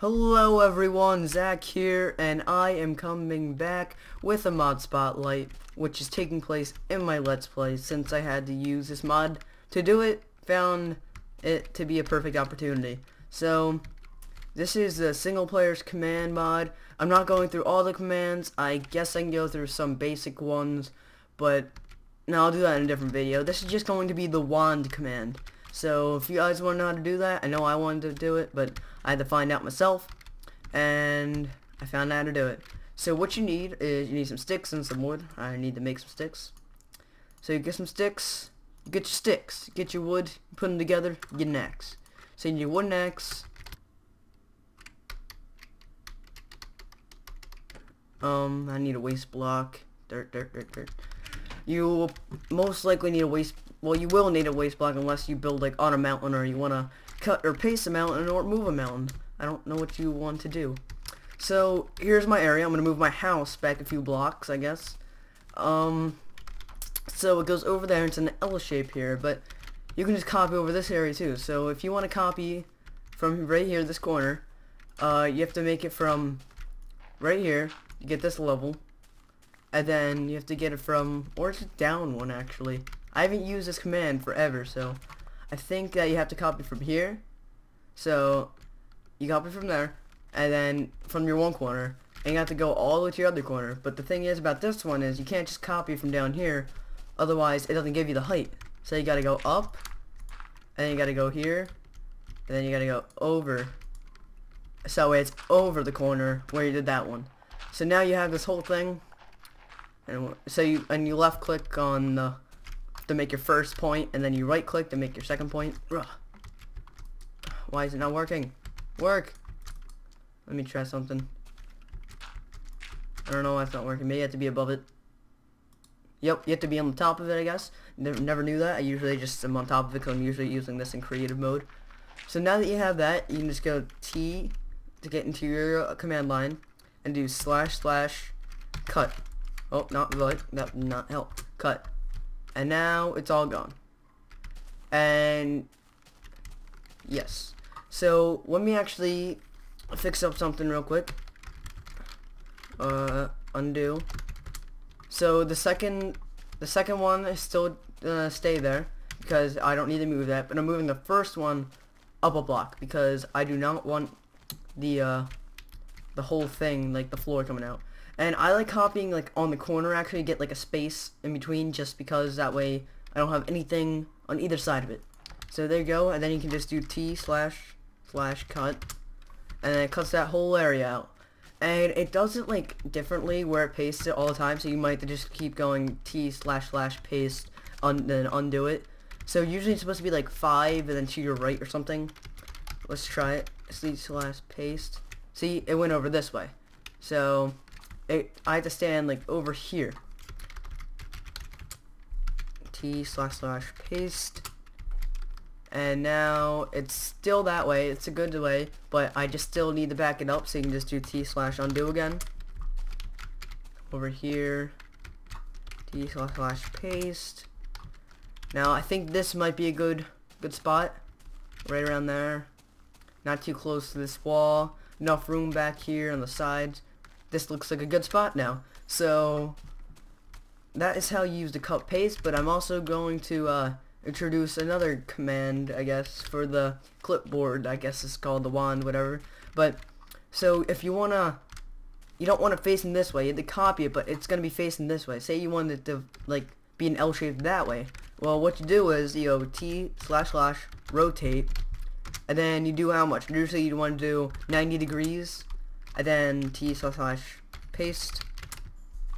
Hello everyone, Zach here, and I am coming back with a mod spotlight, which is taking place in my Let's Play since I had to use this mod to do it, found it to be a perfect opportunity. So, this is the single player's command mod. I'm not going through all the commands, I guess I can go through some basic ones, but no, I'll do that in a different video. This is just going to be the wand command. So if you guys want to know how to do that, I know I wanted to do it, but I had to find out myself, and I found out how to do it. So what you need is you need some sticks and some wood. I need to make some sticks. So you get some sticks, you get your sticks, get your wood, you put them together, get an axe. So you need wooden axe. Um, I need a waste block. Dirt, dirt, dirt, dirt. You will most likely need a waste well, you will need a waste block unless you build like on a mountain or you want to cut or paste a mountain or move a mountain. I don't know what you want to do. So here's my area. I'm going to move my house back a few blocks, I guess. Um, so it goes over there. It's an L shape here, but you can just copy over this area too. So if you want to copy from right here, this corner, uh, you have to make it from right here. You get this level. And then you have to get it from, or it's down one actually. I haven't used this command forever, so I think that you have to copy from here. So you copy from there, and then from your one corner, and you have to go all the way to your other corner. But the thing is about this one is you can't just copy from down here, otherwise it doesn't give you the height. So you gotta go up, and then you gotta go here, and then you gotta go over. So it's over the corner where you did that one. So now you have this whole thing, and so you and you left click on the to make your first point, and then you right click to make your second point. Ugh. Why is it not working? Work! Let me try something. I don't know why it's not working. Maybe you have to be above it. Yep, you have to be on the top of it, I guess. Never, never knew that. I usually just am on top of it because I'm usually using this in creative mode. So now that you have that, you can just go T to get into your uh, command line and do slash slash cut. Oh, not right. That not help. Cut and now it's all gone. And yes. So let me actually fix up something real quick. Uh, undo. So the second the second one is still uh, stay there because I don't need to move that but I'm moving the first one up a block because I do not want the uh, the whole thing like the floor coming out and I like copying like on the corner actually get like a space in between just because that way I don't have anything on either side of it. So there you go, and then you can just do T slash slash cut, and then it cuts that whole area out. And it does it like differently where it pastes it all the time, so you might just keep going T slash slash paste, un then undo it. So usually it's supposed to be like 5 and then to your right or something. Let's try it. C slash paste. See, it went over this way. So I have to stand like over here. T slash slash paste. And now it's still that way. It's a good delay, but I just still need to back it up so you can just do T slash undo again. Over here. T slash slash paste. Now I think this might be a good good spot. Right around there. Not too close to this wall. Enough room back here on the sides this looks like a good spot now. So that is how you use the cut paste, but I'm also going to uh, introduce another command, I guess, for the clipboard, I guess it's called the wand, whatever. But, so if you want to, you don't want to face facing this way, you have to copy it, but it's going to be facing this way. Say you want it to, like, be an L shape that way. Well, what you do is, you go T slash slash rotate, and then you do how much? Usually you want to do 90 degrees, and then t slash paste,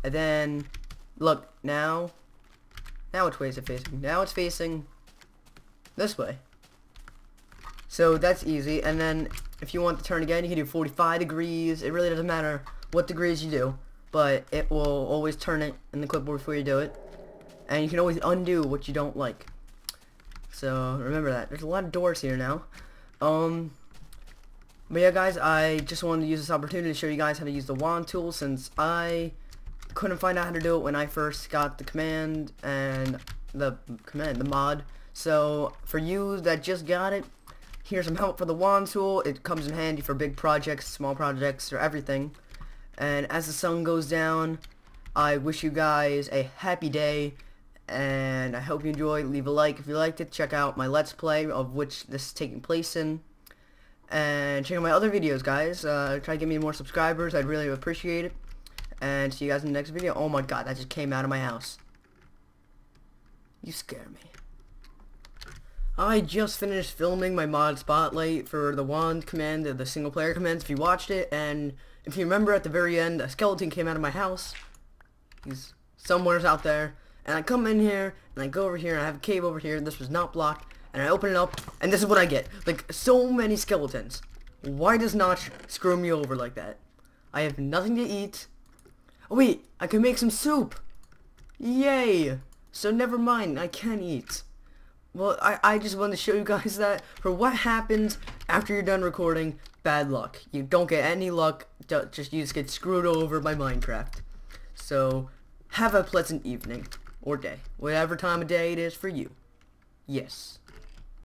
and then look now. Now which way is it facing? Now it's facing this way. So that's easy. And then if you want to turn again, you can do 45 degrees. It really doesn't matter what degrees you do, but it will always turn it in the clipboard before you do it. And you can always undo what you don't like. So remember that. There's a lot of doors here now. Um, but yeah, guys, I just wanted to use this opportunity to show you guys how to use the wand tool since I couldn't find out how to do it when I first got the command and the command, the mod. So for you that just got it, here's some help for the wand tool. It comes in handy for big projects, small projects, or everything. And as the sun goes down, I wish you guys a happy day. And I hope you enjoyed. Leave a like if you liked it. Check out my Let's Play of which this is taking place in. And check out my other videos, guys. Uh, try to get me more subscribers. I'd really appreciate it. And see you guys in the next video. Oh my god, that just came out of my house. You scare me. I just finished filming my mod spotlight for the wand command, the single player commands if you watched it, and if you remember at the very end, a skeleton came out of my house. He's somewheres out there, and I come in here, and I go over here, and I have a cave over here, this was not blocked, and I open it up, and this is what I get. Like, so many skeletons. Why does Notch screw me over like that? I have nothing to eat. Oh wait, I can make some soup! Yay! So never mind, I can eat. Well, I, I just wanted to show you guys that for what happens after you're done recording, bad luck. You don't get any luck, just you just get screwed over by Minecraft. So, have a pleasant evening, or day, whatever time of day it is for you. Yes.